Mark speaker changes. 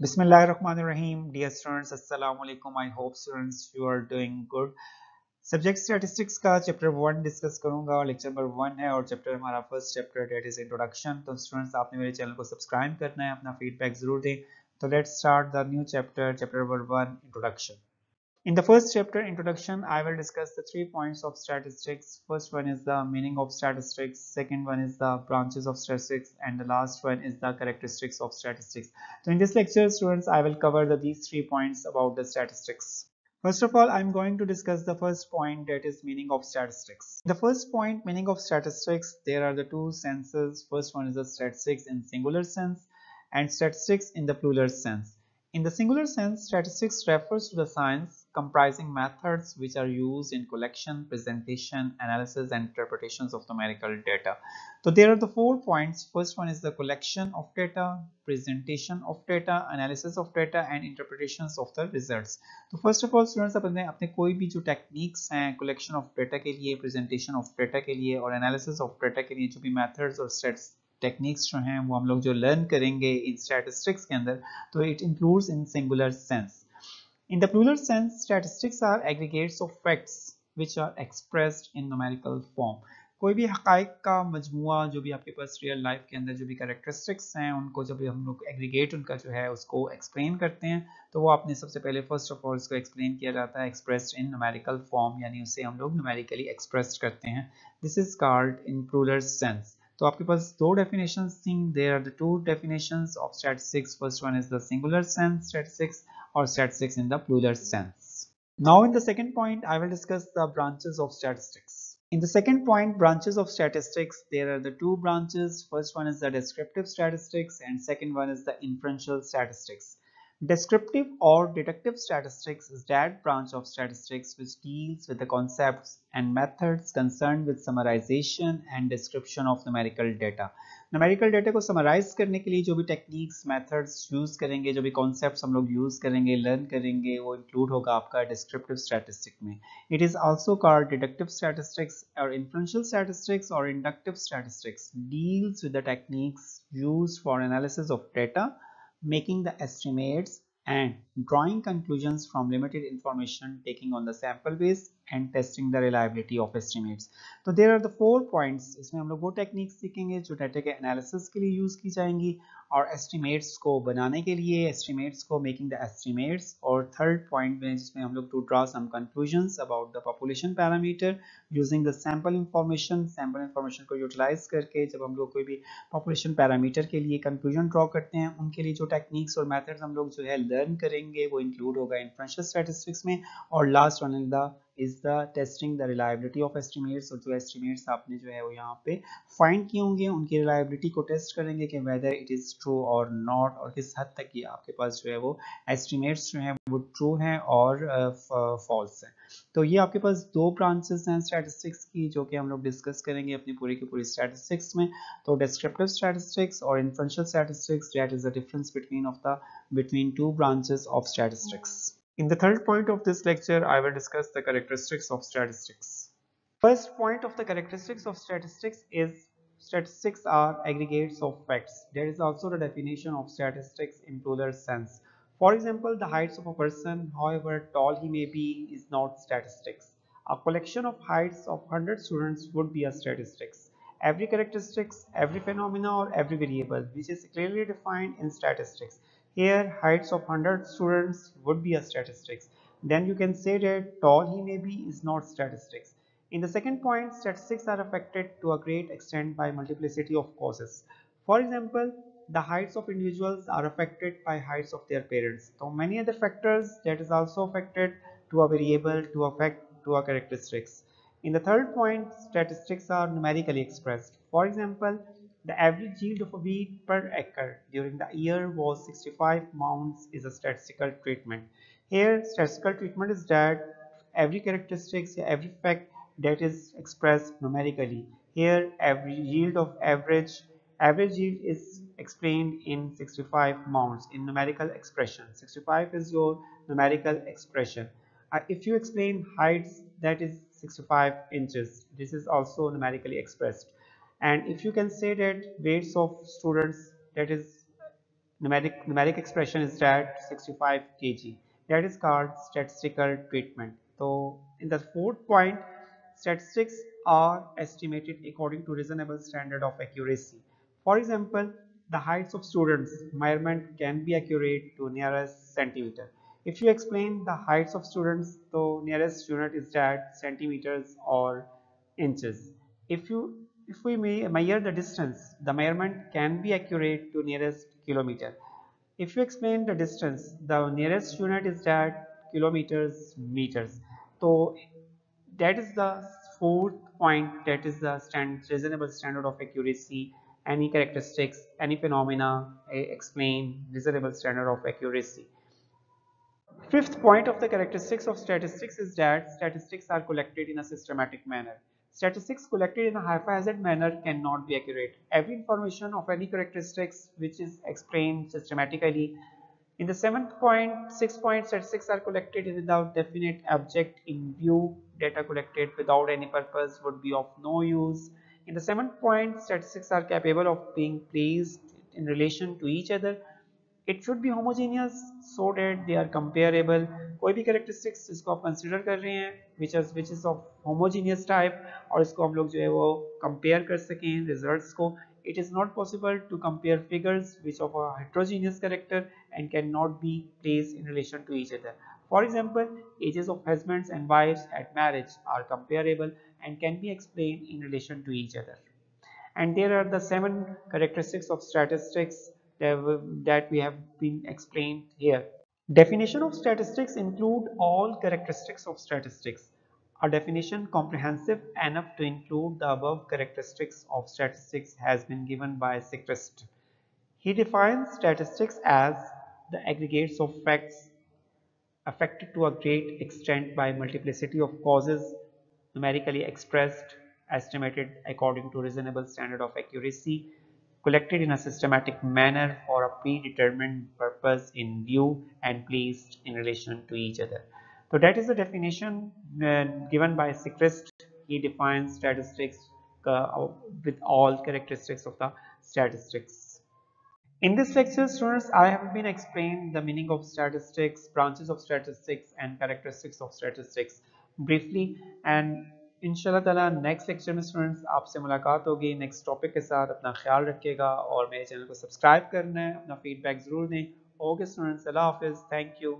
Speaker 1: Bismillahirrahmanirrahim. Dear students, Assalamu alaikum. I hope students you are doing good. Subject statistics का chapter one discuss करूँगा और lecture number one है और chapter हमारा first chapter that is introduction तो students आपने मेरे चैनल को सब्सक्राइब करना है अपना फीडबैक ज़रूर दें तो let's start the new chapter chapter number one introduction In the first chapter, introduction, I will discuss the three points of statistics. First one is the meaning of statistics, second one is the branches of statistics, and the last one is the characteristics of statistics. So in this lecture, students, I will cover the, these three points about the statistics. First of all, I'm going to discuss the first point that is meaning of statistics. The first point, meaning of statistics, there are the two senses. First one is the statistics in singular sense and statistics in the plural sense. In the singular sense, statistics refers to the science comprising methods which are used in collection, presentation, analysis and interpretations of numerical data. So there are the four points. First one is the collection of data, presentation of data, analysis of data and interpretations of the results. तो first of all students अपने अपने कोई भी जो techniques हैं collection of data के लिए, presentation of data के लिए और analysis of data के लिए जो भी methods और sets टेक्निक्स जो हैं वो हम लोग जो लर्न करेंगे इन स्टैटिस्टिक्स के अंदर तो it includes in singular sense in the plural sense statistics are aggregates of facts which are expressed in numerical form कोई भी हकाइक का मजमुआ, जो भी आपके पास रियल लाइफ के अंदर जो भी करेक्टरिस्टिक्स हैं, उनको जब हम लोग एग्रीगेट उनका जो है, उसको एक्सप्लेन करते हैं तो वो आपने सबसे पहले फ़र्स्ट ऑफ़ ऑल उसको एक्सप्लेन किया जाता है एक्सप्रेस्ड इन न्यूमेरिकल फॉर्म यानी उसे हम लोग न्यूमेरिकली एक्सप्रेस करते हैं। This is called in plural sense तो आपके पास दो डेफिनेशन थी there are the two definition of statistics first one is the singular sense statistics और statistics in the plural sense now in the second point i will discuss the branches of statistics in the second point branches of statistics there are the two branches first one is the descriptive statistics and second one is the inferential statistics Descriptive or deductive statistics is that branch of statistics which deals with the concepts and methods concerned with summarization and description of numerical data. Numerical data को summarise करने के लिए जो भी techniques methods use करेंगे जो भी concepts हम लोग यूज करेंगे लर्न करेंगे वो इंक्लूड होगा आपका डिस्क्रिप्टिव स्टैटिस्टिक में it is also called deductive statistics और इन्फ्लुएंशियल स्टैटिस्टिक्स और inductive statistics deals with the techniques used for analysis of data making the estimates and drawing conclusions from limited information taking on the sample base and testing the reliability of estimates तो there are the four points इसमें हम लोग वो techniques सीखेंगे जो data के analysis के लिए यूज़ की जाएँगी और एस्टिमेट्स को बनाने के लिए एस्टिमेट्स को मेकिंग द एस्टिमेट्स और थर्ड पॉइंट में जिसमें हम लोग to draw some conclusions about the population parameter using the sample information sample information को यूटिलाइज करके जब हम लोग कोई भी पॉपुलेशन पैरामीटर के लिए कंक्लूजन ड्रॉ करते हैं, उनके लिए जो टेक्निक्स और मेथड्स हम लोग जो है लर्न करेंगे, वो इंक्लूड होगा इन्फ्रेंशियल स्टैटिस्टिक्स में और last one in the is the testing the reliability of estimates और जो एस्टिमेट्स आपने जो है वो यहाँ पे फाइंड किए होंगे उनकी रिलायबिलिटी को टेस्ट करेंगे कि वेदर इट इज़ ट्रू और नॉट और किस हद तक ये आपके पास जो है वो एस्टिमेट्स जो है वो ट्रू हैं और फॉल्स uh, हैं। तो ये आपके पास दो ब्रांचेस हैं स्टैटिस्टिक्स की जो कि हम लोग डिस्कस करेंगे अपनी पूरी की पूरी स्टैटिस्टिक्स में। तो डिस्क्रिप्टिव स्टैटिस्टिक्स और inferential statistics that is the difference between of the between two branches of statistics In the third point of this lecture, I will discuss the characteristics of statistics. First point of the characteristics of statistics is statistics are aggregates of facts. There is also the definition of statistics in plural sense. For example, the heights of a person, however tall he may be, is not statistics. A collection of heights of 100 students would be a statistics. Every characteristics, every phenomena or every variable which is clearly defined in statistics here heights of 100 students would be a statistics. Then you can say that tall he may be is not statistics. In the second point, statistics are affected to a great extent by multiplicity of causes. For example, the heights of individuals are affected by heights of their parents. So many other factors that is also affected to a variable to affect to a characteristics. In the third point, statistics are numerically expressed. For example, the average yield of a wheat per acre during the year was 65 maunds is a statistical treatment. Here statistical treatment is that every characteristics, every fact that is expressed numerically. Here every yield of average average yield is explained in 65 maunds in numerical expression. 65 is your numerical expression. Uh, if you explain heights that is 65 inches, this is also numerically expressed and if you can say that weights of students that is numeric, numeric expression is that 65 kg. That is called statistical treatment. So in the fourth point, statistics are estimated according to reasonable standard of accuracy. For example, the heights of students measurement can be accurate to nearest centimeter. If you explain the heights of students, the nearest unit is that centimeters or inches. If you if we measure the distance, the measurement can be accurate to nearest kilometer. If you explain the distance, the nearest unit is that kilometers, meters. So that is the fourth point that is the stand, reasonable standard of accuracy. Any characteristics, any phenomena eh, explain reasonable standard of accuracy. Fifth point of the characteristics of statistics is that statistics are collected in a systematic manner. Statistics collected in a haphazard manner cannot be accurate. Every information of any characteristics which is explained systematically. In the seventh point, six points statistics are collected without definite object in view. Data collected without any purpose would be of no use. In the seventh point, statistics are capable of being placed in relation to each other it should be homogeneous so date they are comparable कोई भी characteristics जिसको आप consider कर रहे हैं which is which is of homogeneous type और इसको हम लोग जो है वो कंपेयर कर सकें रिजल्ट्स को it is not possible to compare figures which of a heterogeneous character and cannot be placed in relation to each other. For example, ages of husbands and wives at marriage are comparable and can be explained in relation to each other. And there are the seven characteristics of statistics uh, that we have been explained here. Definition of statistics include all characteristics of statistics. A definition comprehensive enough to include the above characteristics of statistics has been given by Secrist. He defines statistics as the aggregates of facts affected to a great extent by multiplicity of causes numerically expressed estimated according to reasonable standard of accuracy collected in a systematic manner for a predetermined purpose in view and placed in relation to each other. So that is the definition uh, given by Secrist. He defines statistics uh, with all characteristics of the statistics. In this lecture, students, I have been explained the meaning of statistics, branches of statistics and characteristics of statistics briefly and इंशाल्लाह ताला next lecture में students आपसे मुलाकात होगी। Next topic के साथ अपना ख्याल रखिएगा और मेरे चैनल को सब्सक्राइब करना है, अपना फीडबैक ज़रूर दें। ओके स्टूडेंट्स अल्लाह हाफिज़। Thank you